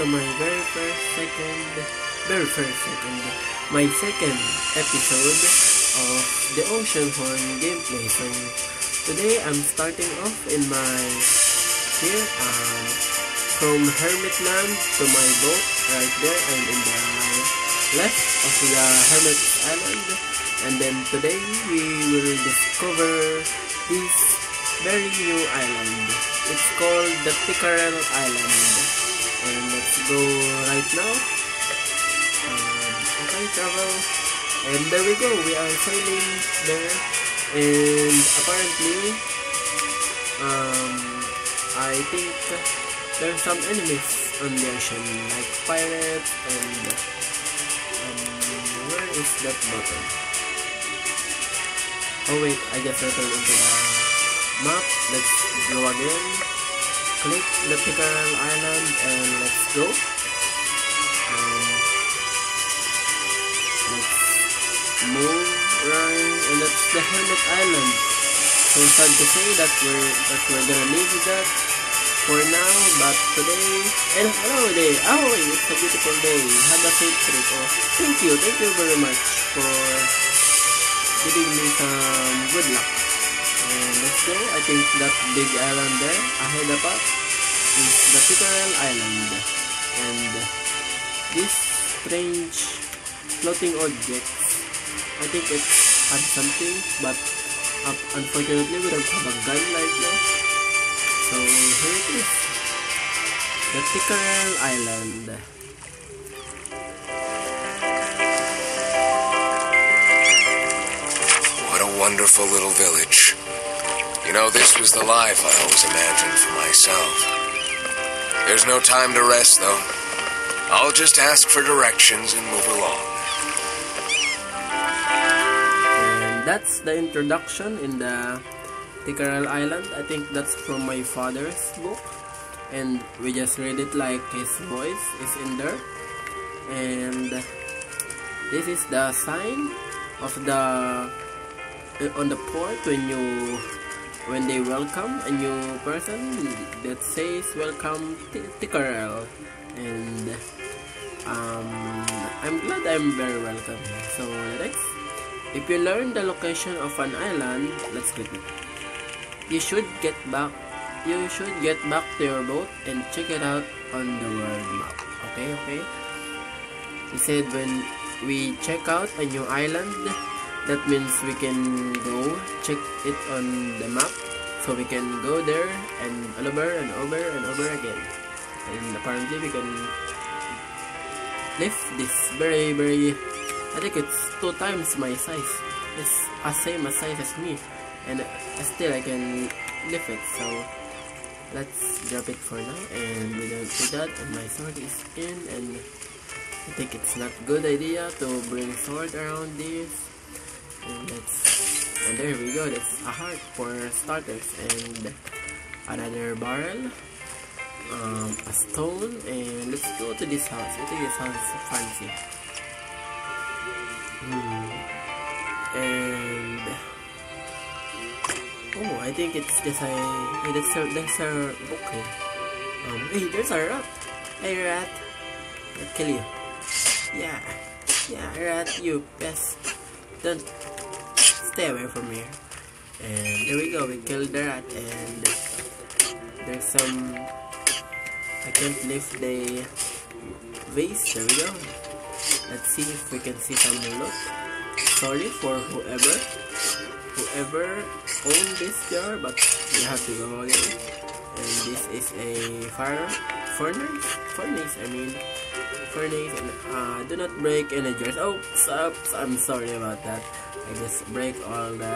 to my very first second, very first second, my second episode of the Oceanhorn gameplay. So today I'm starting off in my here um, from Hermitland to my boat right there and in the left of the Hermit Island. And then today we will discover this very new island. It's called the Tikarel Island. And let's go right now. Um, okay, travel. And there we go. We are sailing there. And apparently, um, I think there's some enemies on the ocean, like pirates and um, where is that button? Oh wait, I just returned into the map. Let's go again. Click the Tikarel Island and let's go. Um, let's move right, and that's the Hermit Island. So sad to say that we're that we're gonna leave that for now, but today and hello day. Oh, it's a beautiful day. Have a safe trip. Oh, thank you, thank you very much for giving me some good luck. And let's. I think that big island there ahead of us is the Tikarel Island. And this strange floating object I think it had something, but uh, unfortunately we don't have a gun right now. So here it is. The Tikarel Island. What a wonderful little village. You know, this was the life I always imagined for myself. There's no time to rest, though. I'll just ask for directions and move along. And that's the introduction in the Tikarel Island. I think that's from my father's book. And we just read it like his voice is in there. And this is the sign of the eh, on the port when you when they welcome a new person that says welcome Tikarel and um, I'm glad I'm very welcome. So next, if you learn the location of an island, let's get it. You should get back. You should get back to your boat and check it out on the world map. Okay, okay. He said when we check out a new island, that means we can go check it on the map. So we can go there and over and over and over again. And apparently we can lift this very very I think it's two times my size. It's the same size as me. And still I can lift it. So let's drop it for now. And we don't do that. And my sword is in. And I think it's not a good idea to bring sword around this and let's and there we go that's a heart for starters and another barrel um, a stone and let's go to this house. I think house is fancy. Hmm. And oh, I think it's just a hey, that's a that's a. Um, hey, there's a rat. Hey, rat. I'll kill you. Yeah, yeah, rat, you pest. Don't stay away from here. And there we go. We killed the rat and there's some I can't lift the vase. There we go. Let's see if we can see some loot. Sorry for whoever whoever owned this jar, but you have to go again. And this is a fire furnace. Furnace, I mean furnace. And uh, do not break any jars. Oh, oops, I'm sorry about that. I just break all the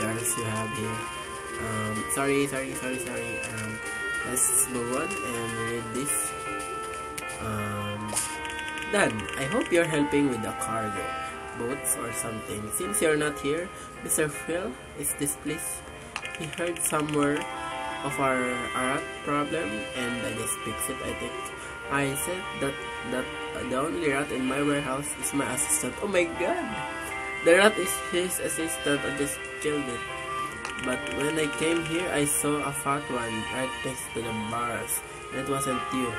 jars you have here. Um, sorry, sorry, sorry, sorry. Um, let's move on and read this um, done I hope you're helping with the cargo boats or something since you're not here Mr. Phil is this place he heard somewhere of our rat problem and I just fixed it I think I said that that the only rat in my warehouse is my assistant oh my god the rat is his assistant I just killed it but when I came here, I saw a fat one right next to the bars. That wasn't you.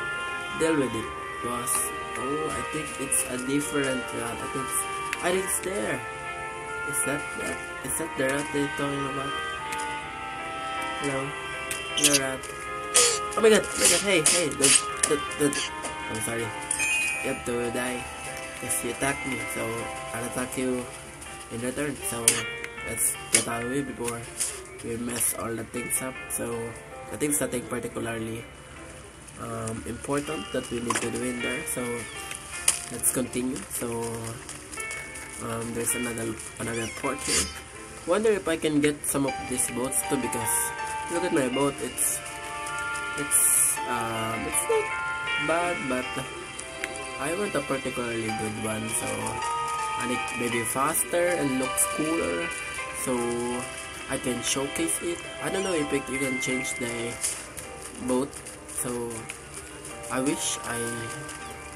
deal with it, boss. Oh, I think it's a different rat. I think it's, I think it's there. Is that that? Is that the rat they're talking about? Hello? Hello, rat. Oh my god, oh my god, hey, hey, don't. I'm sorry. You have to die. Because you attacked me, so I'll attack you in return. So let's get out of here before we mess all the things up. So I think something particularly um, important that we need to do in there. So let's continue. So um, there's another another port here. Wonder if I can get some of these boats too because look at my boat. It's it's um it's not bad, but I want a particularly good one. So and it maybe faster and looks cooler. So I can showcase it. I don't know if it, you can change the boat. So I wish I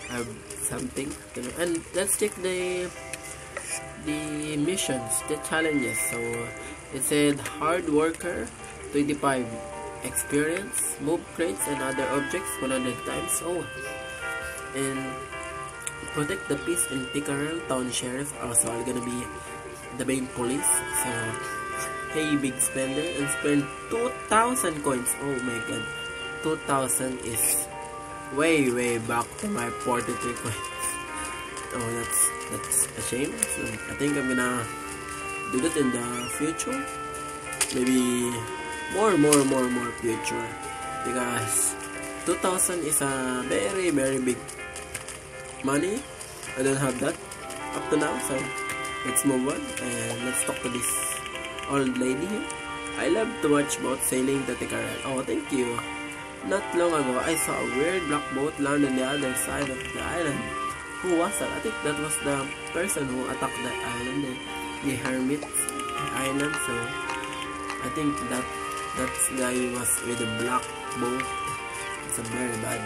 have something. And let's check the the missions, the challenges. So it said hard worker, 25 experience, move crates and other objects 100 times. Oh, and protect the peace in Tikarel Town Sheriff uh, also are gonna be the main police. So hey big spender and spend 2000 coins. Oh my god. 2000 is way way back to my 43 coins. Oh that's that's a shame. So I think I'm gonna do that in the future. Maybe more more more more future. Because 2000 is a very very big money. I don't have that up to now so let's move on and let's talk to this old lady here. I love to watch boat sailing to Tikarel oh thank you. Not long ago I saw a weird black boat land on the other side of the island. Who was that? I think that was the person who attacked the island. The, the hermit island so I think that that guy was with a black boat it's a very bad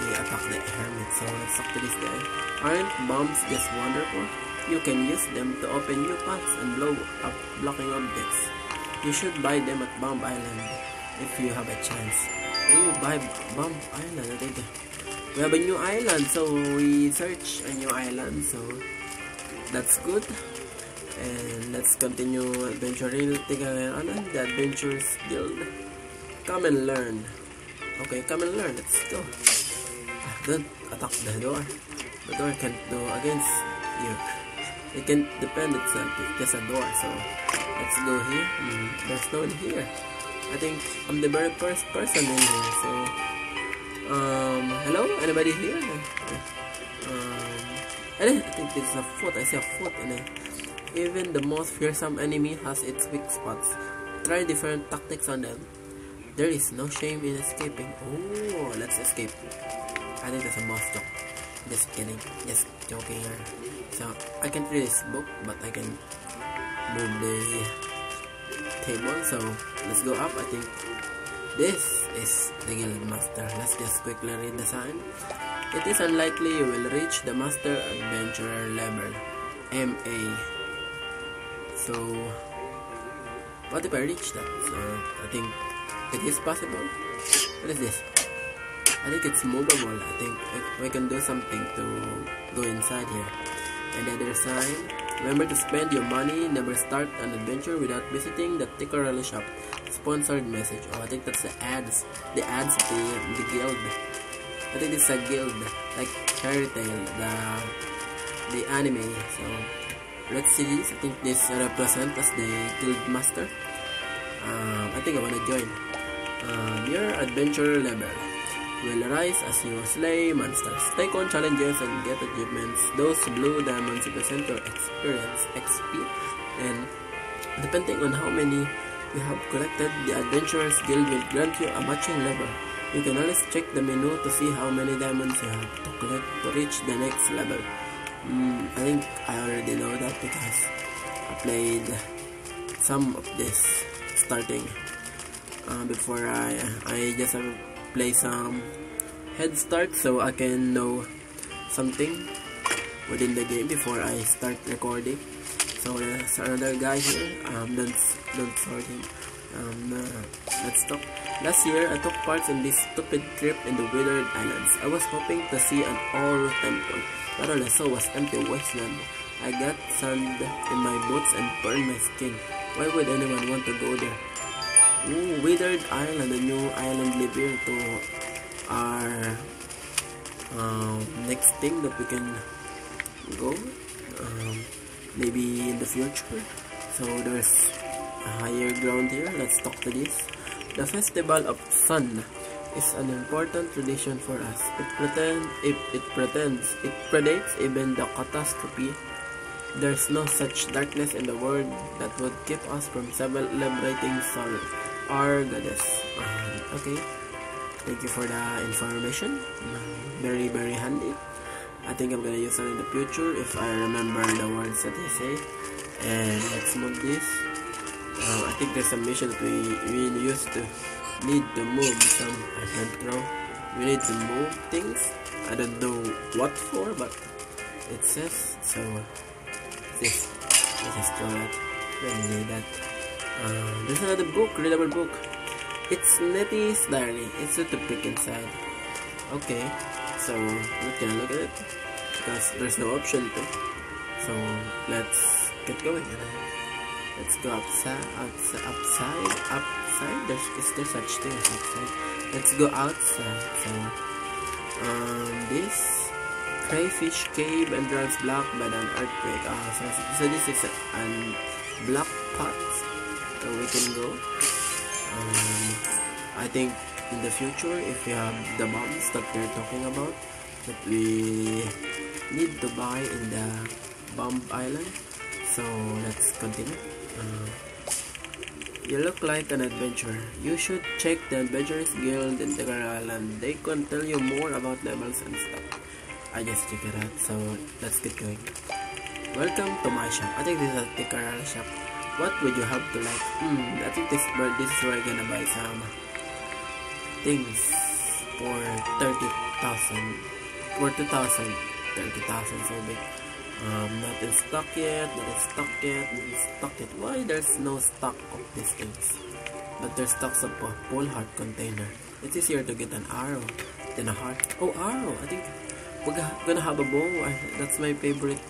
he attacked the hermit so let's talk to this guy. Aren't bombs just wonderful? You can use them to open new paths and blow up blocking objects. You should buy them at bomb island if you have a chance. Oh buy bomb island think we have a new island so we search a new island so that's good and let's continue adventuring tingnan ano the adventures guild. Come and learn. Okay come and learn. Let's go. Don't attack the door. The door can't do against you. It can depend itself it's just a door so let's go here. Mm, there's no one here. I think I'm the very first person in here so um hello? Anybody here? Um I think there's a foot. I see a foot in it even the most fearsome enemy has its weak spots. Try different tactics on them. There is no shame in escaping. Oh, let's escape. I think that's a boss joke. Just kidding. Just joking here. So, I can't read this book, but I can move the table. So, let's go up. I think this is the guild master. Let's just quickly read the sign. It is unlikely you will reach the master adventurer level. MA so what if I reach that? So I think it is possible. What is this? I think it's movable I think we can do something to go inside here. And the other side remember to spend your money never start an adventure without visiting the Tickerelli shop. Sponsored message. Oh I think that's the ads. The ads of the, the guild. I think it's a guild. Like Fairy Tail the the anime. So let's see this I think this represents as the guild master. Um, I think I wanna join. Um, your adventure level will rise as you slay monsters. Take on challenges and get achievements. Those blue diamonds represent your experience XP and depending on how many you have collected the adventurers guild will grant you a matching level. You can always check the menu to see how many diamonds you have to collect to reach the next level Mm, I think I already know that because I played some of this starting uh, before I I just uh, play some head start so I can know something within the game before I start recording. So there's another guy here. Um, don't don't sort him. Um, uh, let's talk. Last year, I took part in this stupid trip in the Withered Islands. I was hoping to see an old temple, but all I saw was empty wasteland. I got sand in my boots and burned my skin. Why would anyone want to go there? Ooh, Withered Island, a new island living to our um, next thing that we can go. Um, maybe in the future. So there's higher ground here. Let's talk to this. The Festival of Sun is an important tradition for us. It pretend it, it pretends it predates even the catastrophe. There's no such darkness in the world that would keep us from celebrating Sol, our goddess. Um, okay, thank you for the information. Very very handy. I think I'm gonna use it in the future if I remember the words that they say. And let's move this. Uh, I think there's some mission that we really used to need to move some I can't throw. We need to move things. I don't know what for, but it says so. This let's just throw that. Need that. Uh, there's another book, readable book. It's Nettie's diary. It's at the pick inside. Okay, so we can look at it because there's no option to. So let's get going. Let's go outside, outside, outside, outside. There's is there such thing as outside? Let's go outside. So, um, this crayfish cave and entrance blocked by an earthquake. Ah, so, so this is a, an block pot, so we can go. Um, I think in the future, if we have the bombs that we're talking about, that we need to buy in the bomb island. So let's continue. Uh, you look like an adventurer. You should check the Adventurers Guild in Tigger Island. They can tell you more about levels and stuff. I just check it out, so let's get going. Welcome to my shop. I think this is a Tigger shop. What would you have to like? Hmm, I think this, this is where I'm gonna buy some things for 30,000 for 2,000 30,000 so big um, not in stock yet not in stock yet not in stock yet. Why there's no stock of these things? But there's stocks of a full heart container. It's easier to get an arrow than a heart. Oh arrow I think we're gonna have a bow. That's my favorite.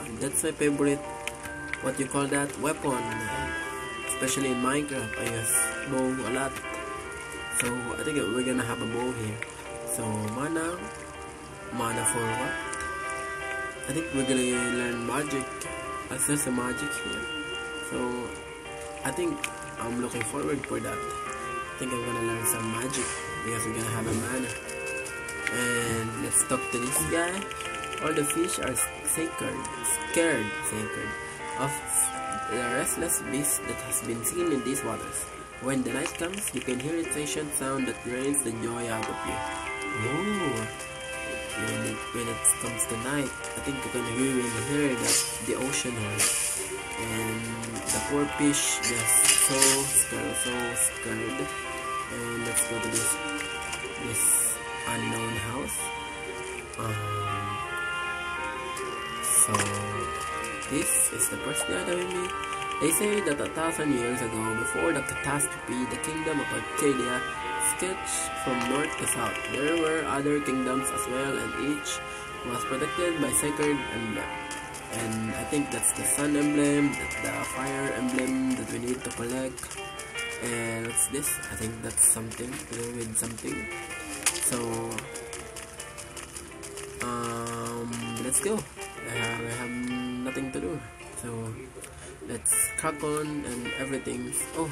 Um, that's my favorite what you call that weapon. Especially in Minecraft I use bow a lot. So I think we're gonna have a bow here. So mana mana for what I think we're gonna learn magic access the magic here. So I think I'm looking forward for that. I think I'm gonna learn some magic because we're gonna have a mana. And let's talk to this guy. All the fish are sacred scared sacred of the restless beast that has been seen in these waters. When the night comes, you can hear its ancient sound that drains the joy out of you. Ooh. When it, when it comes to night, I think you can hear, hear that the ocean horn. And the poor fish just so scared, so scared. And let's go to this this unknown house. Um, so this is the first guy that we meet. They say that a thousand years ago, before the catastrophe, the kingdom of Arcadia from north to south. There were other kingdoms as well, and each was protected by sacred emblem. And I think that's the sun emblem, the fire emblem that we need to collect. And what's this? I think that's something to do with something. So, um, let's go. Uh, we have nothing to do. So, let's crack on and everything. Oh,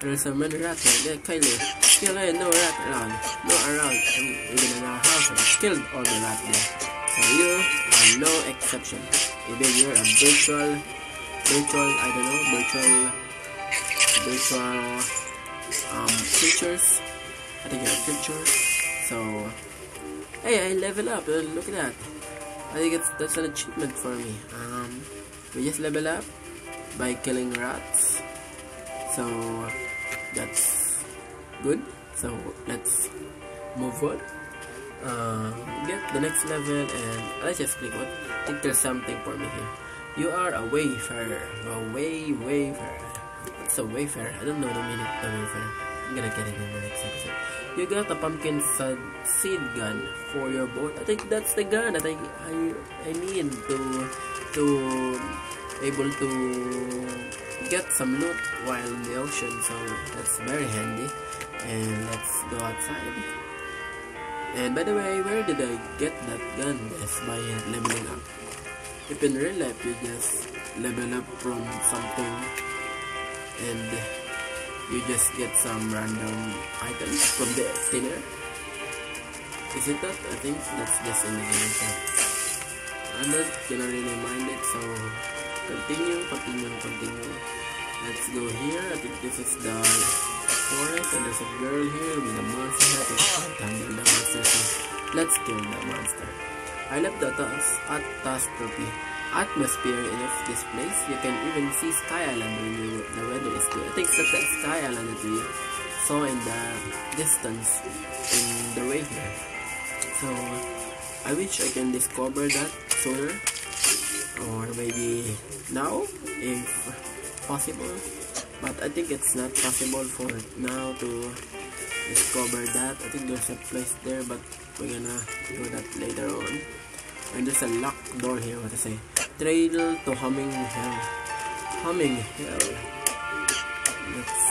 there's a many rat right there, Kylie. Still there, no rat around. No around. Even in our house, I killed all the rat there. So you are no exception. Even you're a virtual, virtual, I don't know, virtual, virtual um, creatures. I think you're a creature. So, hey, I level up. Uh, look at that. I think it's that's an achievement for me. Um, we just level up by killing rats so that's good. So let's move on uh, get the next level and let's just click on. I think there's something for me here. You are a wayfarer a way wayfarer what's a wayfarer I don't know the meaning of the wayfarer I'm gonna get it in the next episode. You got a pumpkin seed gun for your boat. I think that's the gun. That I I, I need to to able to get some loot while in the ocean. So that's very handy. And let's go outside. And by the way, where did I get that gun? Yes, by leveling up. If in real life you just level up from something and you just get some random items from the thinner. Is it that? I think that's just in the game. So I'm not gonna really mind it, so continue, continue, continue. Let's go here. I think this is the forest and there's a girl here with a monster hat. Can't handle the monster, so let's kill the monster. I love the catastrophe atmosphere of this place. You can even see Sky Island when you, the weather is good. I think that's the Sky Island that we saw in the distance in the way here. So I wish I can discover that sooner or maybe now if possible. But I think it's not possible for now to discover that. I think there's a place there but we're gonna do that later on. And there's a locked door here, what to say. Trail to Humming Hill. Humming Hill. Let's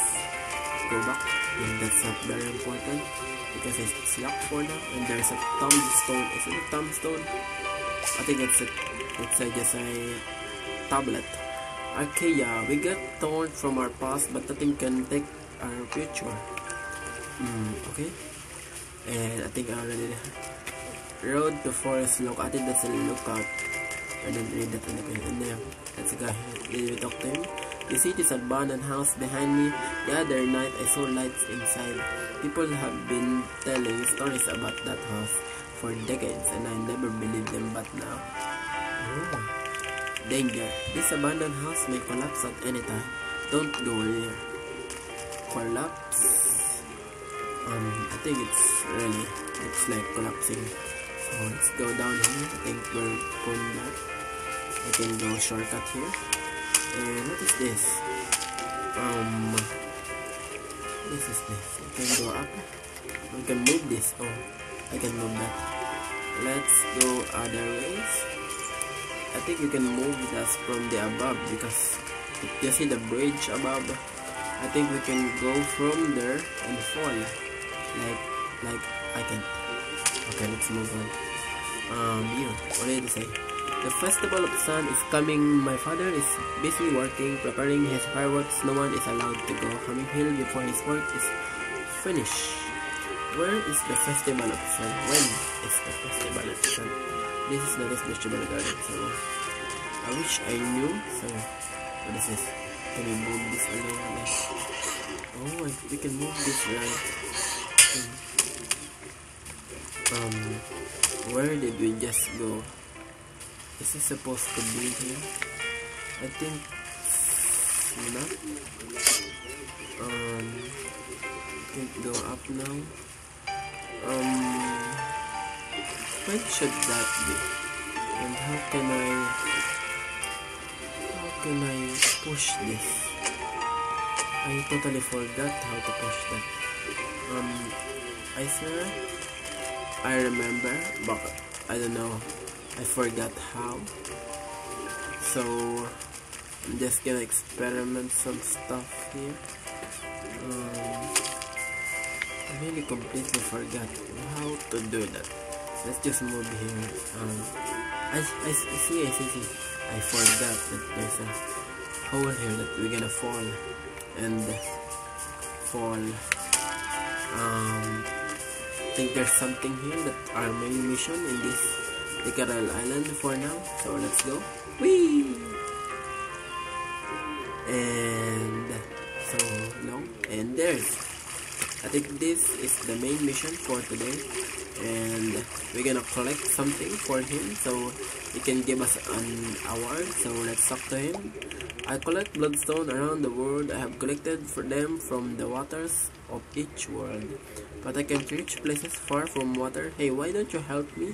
go back. And that's not very important because it's locked for now. And there's a tombstone. Is it a tombstone? I think it's a, it's a, just a tablet. Okay, yeah, we get torn from our past, but nothing can take our future. Mm, okay. And I think I already Road to Forest Look. I think that's a lookout. I didn't read that in the in there. Guy. Did we talk to him? You see this abandoned house behind me? The other night I saw lights inside. People have been telling stories about that house for decades and I never believed them but now. Danger. This abandoned house may collapse at any time. Don't go near. Collapse? Um, I think it's really, it's like collapsing. So let's go down here. I think we're going back. I can go shortcut here. And what is this? Um, this is this. I can go up. I can move this. Oh, I can move that. Let's go other ways. I think you can move this from the above because you see the bridge above. I think we can go from there and fall. Like, like I can Okay, let's move on. Um, you, you say? The festival of sun is coming. My father is busy working, preparing his fireworks. No one is allowed to go Humming Hill before his work is finished. Where is the festival of sun? When is the festival of sun? This is not a vegetable garden, so I wish I knew. So, what is this? Can we move this along? Oh, we can move this. Hmm um where did we just go is this supposed to be here I think not um can go up now um when should that be and how can I how can I push this I totally forgot how to push that um I swear I remember, but I don't know. I forgot how. So I'm just gonna experiment some stuff here. Um, really completely forgot how to do that. Let's just move here. Um, I, I, I see, I see, see. I forgot that there's a hole here that we're gonna fall and fall. Um, think there's something here that our main mission in this Tikarel Island for now. So let's go. Whee! And so long. And there's I think this is the main mission for today. And we're gonna collect something for him so he can give us an award. So let's talk to him. I collect bloodstone around the world. I have collected for them from the waters of each world but I can reach places far from water. Hey, why don't you help me?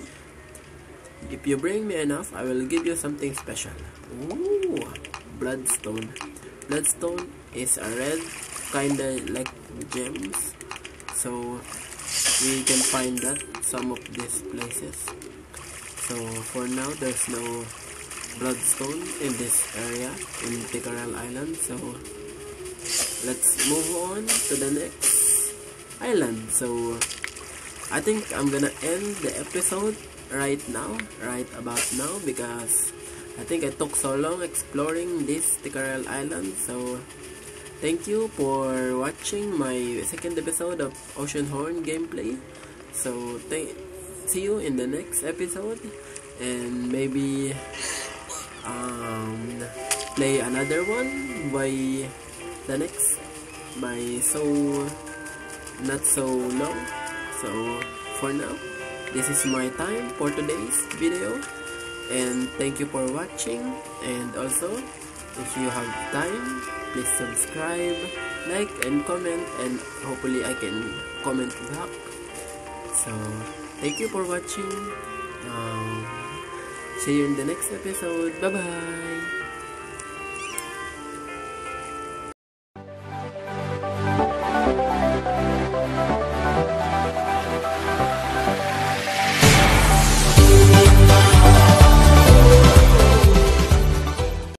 If you bring me enough, I will give you something special. Ooh, bloodstone. Bloodstone is a red, kinda like gems. So we can find that some of these places. So for now there's no bloodstone in this area in Tikarel Island. So let's move on to the next island. So I think I'm gonna end the episode right now right about now because I think I took so long exploring this Tikarel Island. So thank you for watching my second episode of Oceanhorn gameplay. So see you in the next episode and maybe um, play another one by the next. By so not so long. So for now this is my time for today's video and thank you for watching. And also if you have time please subscribe like and comment and hopefully I can comment back so thank you for watching um, See you in the next episode. Bye-bye.